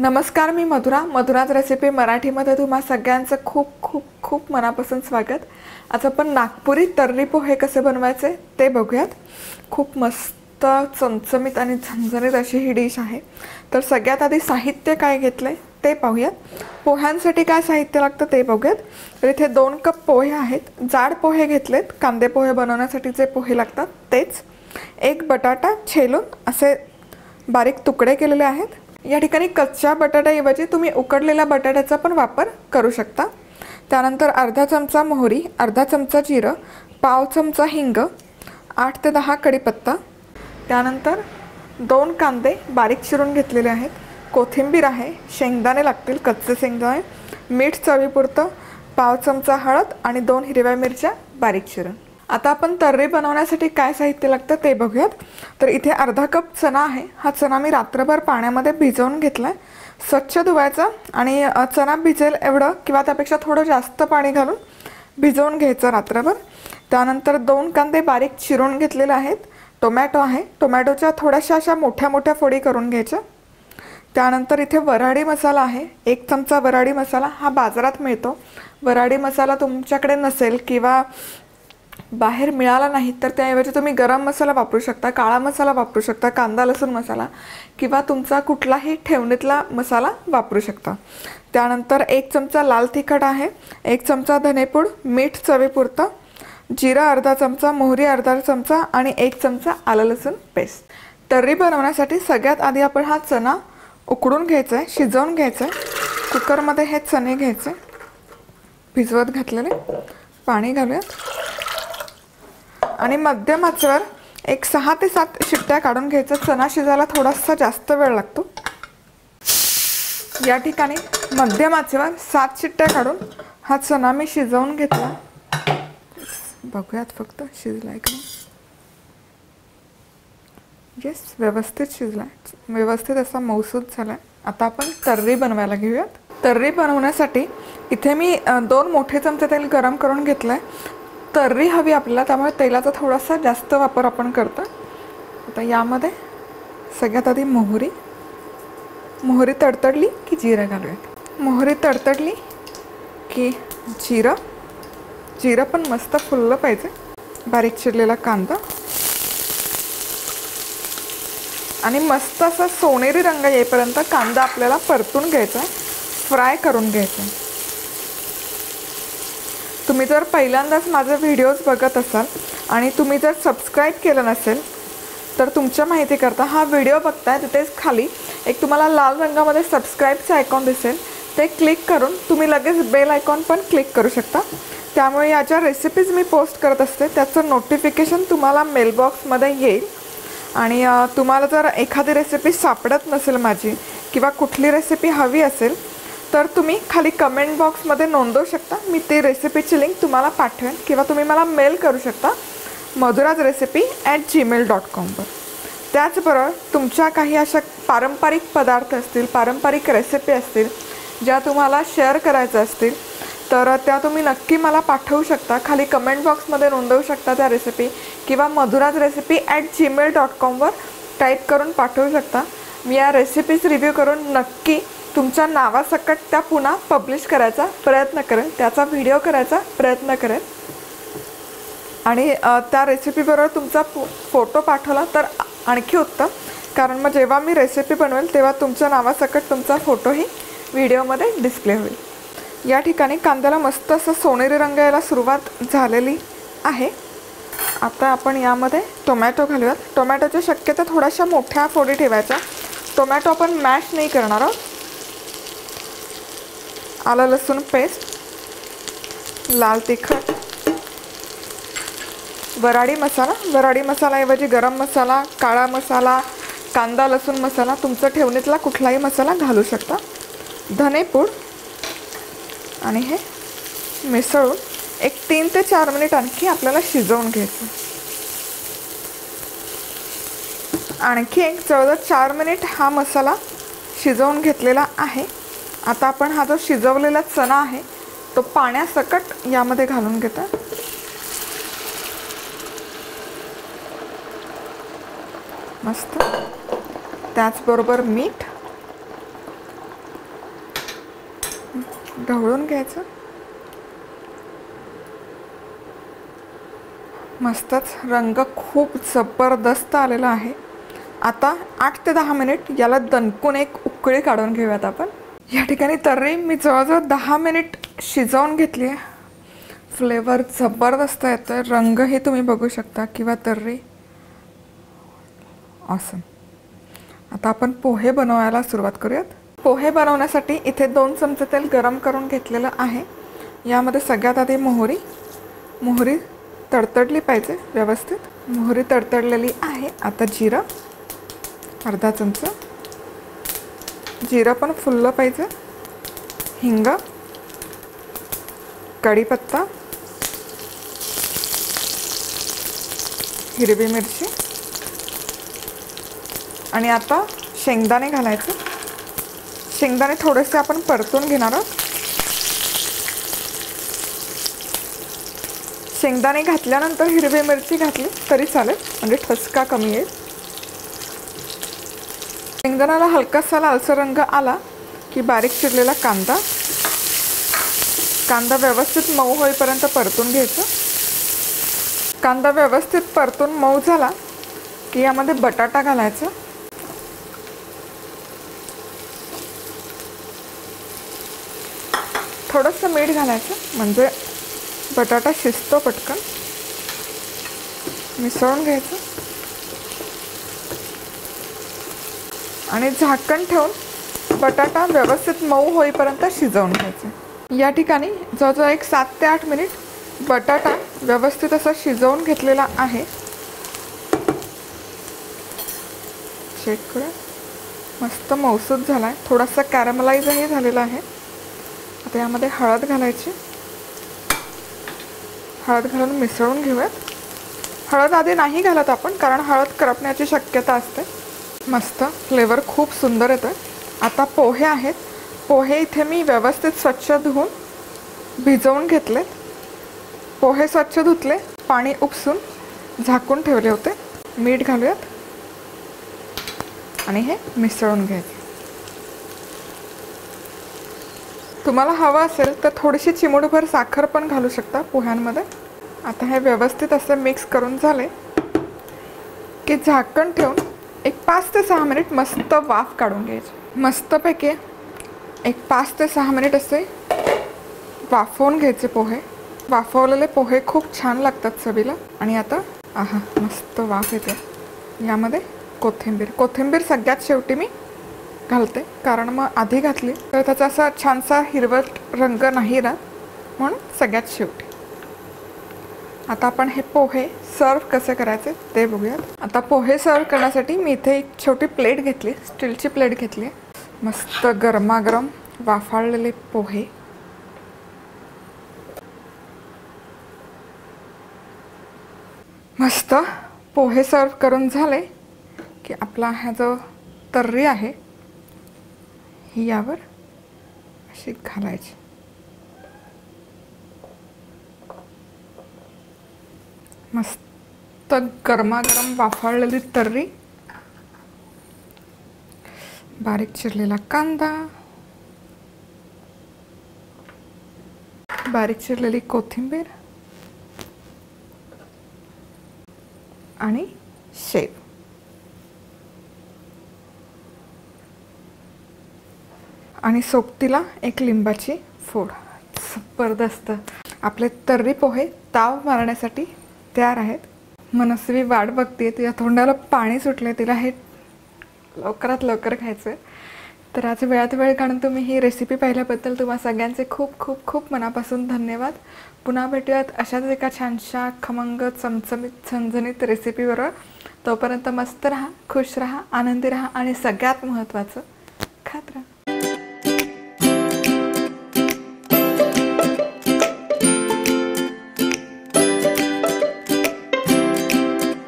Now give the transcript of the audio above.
नमस्कार मी मधुरा. मधुराज रेसिपी मराठीमध्ये तुम्हा सगळ्यांचं खूप खूप खूप मनापासून स्वागत. आज आपण नागपुरी तर्री पोहे कसे बनवायचे ते बघूयात. खूप मस्त चमचमीत आणि झणझणीत अशी ही डिश आहे. तर सगळ्यात आधी साहित्य काय घेतलंय ते पाहूयात. पोह्यांसाठी काय साहित्य लागतं ते बघूयात. तर इथे दोन कप पोहे आहेत. जाड पोहे घेतलेत. कांदे पोहे बनवण्यासाठी जे पोहे लागतात तेच. एक बटाटा छेलून असे बारीक तुकडे केलेले आहेत. या ठिकाणी कच्च्या बटाट्याऐवजी तुम्ही उकडलेल्या बटाट्याचा पण वापर करू शकता. त्यानंतर अर्धा चमचा मोहरी अर्धा चमचा जिरं पाव चमचा हिंग आठ ते दहा कढीपत्ता त्यानंतर दोन कांदे बारीक चिरून घेतलेले आहेत. कोथिंबीर आहे शेंगदाणे लागतील कच्चे शेंगदाणे मीठ चवीपुरतं पाव चमचा हळद आणि दोन हिरव्या मिरच्या बारीक चिरून. आता आपण तर्री बनवण्यासाठी काय साहित्य लागतं ते बघूयात. तर इथे अर्धा कप चणा आहे. हा चणा मी रात्रभर पाण्यामध्ये भिजवून घेतला आहे स्वच्छ धुवायचा आणि चणा भिजेल एवढं किंवा त्यापेक्षा थोडं जास्त पाणी घालून भिजवून घ्यायचं रात्रभर. त्यानंतर दोन कांदे बारीक चिरून घेतलेले आहेत. टोमॅटो आहे. टोमॅटोच्या थोड्याशा अशा मोठ्या मोठ्या फोडी करून घ्यायच्या. त्यानंतर इथे वराडी मसाला आहे. एक चमचा वराडी मसाला हा बाजारात मिळतो. वराडी मसाला तुमच्याकडे नसेल किंवा बाहेर मिळाला नाही तर त्याऐवजी तुम्ही गरम मसाला वापरू शकता काळा मसाला वापरू शकता कांदा लसूण मसाला किंवा तुमचा कुठलाही ठेवणीतला मसाला वापरू शकता. त्यानंतर एक चमचा लाल तिखट आहे एक चमचा धनेपूड मीठ चवीपुरतं जिरा अर्धा चमचा मोहरी अर्धा चमचा आणि एक चमचा आलं लसूण पेस्ट. तर्री बनवण्यासाठी सगळ्यात आधी आपण हा चणा उकडून घ्यायचा आहे शिजवून घ्यायचा आहे कुकरमध्ये हे चणे घ्यायचे. भिजवत घातलेले. पाणी घालूयात. आणि मध्यम आचेवर एक सहा ते सात शिट्ट्या काढून घ्यायचं. चणा शिजायला थोडासा जास्त वेळ लागतो. या ठिकाणी मध्यम आचेवर सात शिट्ट्या काढून हा चणा मी शिजवून घेतला. बघूयात फक्त शिजलाय का येस व्यवस्थित शिजलाय. व्यवस्थित असा मौसूद झालाय. आता आपण तर्री बनवायला घेऊयात. तर्री बनवण्यासाठी इथे मी दोन मोठे चमचे तेल गरम करून घेतलंय. तर्री हवी आपल्याला त्यामुळे तेलाचा थोडासा जास्त वापर आपण करतो आता यामध्ये सगळ्यात आधी मोहरी. मोहरी तडतडली की जिरं घालूयात. मोहरी तडतडली की जिरं. जिरं पण मस्त फुललं पाहिजे. बारीक चिरलेला कांदा. आणि मस्त असा सोनेरी रंग येईपर्यंत कांदा आपल्याला परतून घ्यायचा. आहे फ्राय करून घ्यायचा. आहे तुम्ही जर पहिल्यांदाच माझे व्हिडिओज बघत असाल आणि तुम्ही जर सबस्क्राईब केलं नसेल तर तुमच्या माहितीकरता हा व्हिडिओ बघताय तिथेच खाली एक तुम्हाला लाल रंगामध्ये सबस्क्राईबचं आयकॉन दिसेल. ते क्लिक करून तुम्ही लगेच बेल आयकॉन पण क्लिक करू शकता. त्यामुळे या ज्या रेसिपीज मी पोस्ट करत असते त्याचं नोटिफिकेशन तुम्हाला मेलबॉक्समध्ये येईल. आणि तुम्हाला जर एखादी रेसिपी सापडत नसेल माझी किंवा कुठली रेसिपी हवी असेल तर तुम्ही खाली कमेंट बॉक्समध्ये नोंदवू शकता. मी ते रेसिपीची लिंक तुम्हाला पाठवेन किंवा तुम्ही मला मेल करू शकता. Madhuras recipe at Gmail dot कॉमवर त्याचबरोबर तुमच्या काही अशा पारंपरिक पदार्थ असतील पारंपरिक रेसिपी असतील ज्या तुम्हाला शेअर करायच्या असतील तर त्या तुम्ही नक्की मला पाठवू शकता. खाली कमेंट बॉक्समध्ये नोंदवू शकता त्या रेसिपी किंवा Madhuras recipe at Gmail dot कॉमवर type करून पाठवू शकता. मी या रेसिपीज रिव्ह्यू करून नक्की तुमच्या नावासकट त्या पुन्हा पब्लिश करायचा प्रयत्न करेन त्याचा व्हिडिओ करायचा प्रयत्न करेन. आणि त्या रेसिपीबरोबर तुमचा फो फोटो पाठवला तर आणखी उत्तम. कारण मग जेव्हा मी रेसिपी बनवेल तेव्हा तुमच्या नावासकट तुमचा फोटोही व्हिडिओमध्ये डिस्प्ले होईल. या ठिकाणी कांद्याला मस्त असं सोनेरी रंग यायला सुरुवात झालेली आहे. आता आपण यामध्ये टोमॅटो घालूयात. टोमॅटोच्या शक्यतो थोड्याशा मोठ्या फोडी ठेवायच्या. टोमॅटो आपण मॅश नाही करणार आहोत. आलं लसूण पेस्ट लाल तिखट वराडी मसाला. वराडी मसालाऐवजी गरम मसाला काळा मसाला कांदा लसूण मसाला तुमचं ठेवणीतला कुठलाही मसाला घालू शकता. धनेपूड आणि हे मिसळून एक तीन ते चार मिनिट आणखी आपल्याला शिजवून घ्यायचं. आणखी एक जवळजवळ चार मिनिट हा मसाला शिजवून घेतलेला आहे. आता आपण हा जो शिजवलेला चणा आहे तो पाण्यासकट यामध्ये घालून घेतो. मस्त. त्याचबरोबर मीठ ढवळून घ्यायचं. मस्तच रंग खूप जबरदस्त आलेला आहे. आता आठ ते दहा मिनिट याला दणकून एक उकळी काढून घेऊयात आपण. या ठिकाणी तर्री मी जवळजवळ दहा मिनिट शिजवून घेतली आहे. फ्लेवर जबरदस्त येतो आहे रंगही तुम्ही बघू शकता किंवा तर्री. असं आता आपण पोहे बनवायला सुरुवात करूयात. पोहे बनवण्यासाठी इथे दोन चमचे तेल गरम करून घेतलेलं आहे. यामध्ये सगळ्यात आधी मोहरी. मोहरी तडतडली पाहिजे व्यवस्थित. मोहरी तडतडलेली आहे. आता जिरं. अर्धा चमचा. जिरं पण फुललं पाहिजे. हिंग कढीपत्ता हिरवी मिरची आणि आता शेंगदाणे घालायचे. शेंगदाणे थोडेसे आपण परतून घेणार आहोत. शेंगदाणे घातल्यानंतर हिरवी मिरची घातली तरी चालेल म्हणजे ठसका कमी येईल. शेंगदाण्याला हलकासा लालसा रंग आला की बारीक चिरलेला कांदा. कांदा व्यवस्थित मऊ होईपर्यंत परतून घ्यायचं. कांदा व्यवस्थित परतून मऊ झाला की यामध्ये बटाटा घालायचा. थोडंसं मीठ घालायचं म्हणजे बटाटा शिजतो पटकन. मिसळून घ्यायचं. आणि झाकण ठेवून बटाटा व्यवस्थित मऊ होईपर्यंत शिजवून घ्यायचे. या ठिकाणी जवळजवळ एक सात ते आठ मिनिट बटाटा व्यवस्थित असा शिजवून घेतलेला आहे. चेक करूया मस्त मौसूद झाला आहे थोडासा कॅरमलाइजही झालेला आहे. आता यामध्ये हळद घालायची. हळद घालून मिसळून घेऊयात. हळद आधी नाही घालत आपण कारण हळद करपण्याची शक्यता असते. मस्त फ्लेवर खूप सुंदर येतं आता पोहे आहेत. पोहे इथे मी व्यवस्थित स्वच्छ धुवून भिजवून घेतलेत. पोहे स्वच्छ धुतले पाणी उपसून झाकून ठेवले होते. मीठ घालूयात. आणि हे मिसळून घ्यायचे. तुम्हाला हवं असेल तर थोडीशी चिमूटभर साखर पण घालू शकता पोह्यांमध्ये. आता हे व्यवस्थित असे मिक्स करून झाले की झाकण ठेवून एक पाच ते सहा मिनिट मस्त वाफ काढून घ्यायची. मस्तपैकी एक पाच ते सहा मिनिट असे वाफवून घ्यायचे पोहे. वाफवलेले पोहे खूप छान लागतात चवीला. आणि आता आहा मस्त वाफ येते. यामध्ये कोथिंबीर. कोथिंबीर सगळ्यात शेवटी मी घालते. कारण मग आधी घातली तर त्याचा असा छानसा हिरवट रंग नाही राहत. म्हणून सगळ्यात शेवटी. आता आपण हे पोहे सर्व कसे करायचे ते बघूयात. आता पोहे सर्व करण्यासाठी मी इथे एक छोटी प्लेट घेतली स्टीलची प्लेट घेतली. मस्त गरमागरम वाफाळलेले पोहे. मस्त पोहे सर्व करून झाले की आपला हा जो तर्री आहे ही यावर अशी घालायची. मस्त गरमागरम वाफाळलेली तर्री. बारीक चिरलेला कांदा. बारीक चिरलेली कोथिंबीर. आणि शेव. आणि सोबतीला एक लिंबाची फोड. जबरदस्त. आपले तर्री पोहे ताव मारण्यासाठी तयार आहेत. मनस्वी वाट बघते तिच्या तोंडाला पाणी सुटले तिला हे लवकरात लवकर खायचं आहे तर आज वेळात वेळ काढून तुम्ही ही रेसिपी पाहिल्याबद्दल तुम्हा सगळ्यांचे खूप खूप खूप मनापासून धन्यवाद. पुन्हा भेटूयात अशाच एका छानशा खमंग चमचमीत झणझणीत रेसिपीबरोबर तोपर्यंत मस्त राहा खुश राहा आनंदी राहा आणि सगळ्यात महत्त्वाचं खात राहा.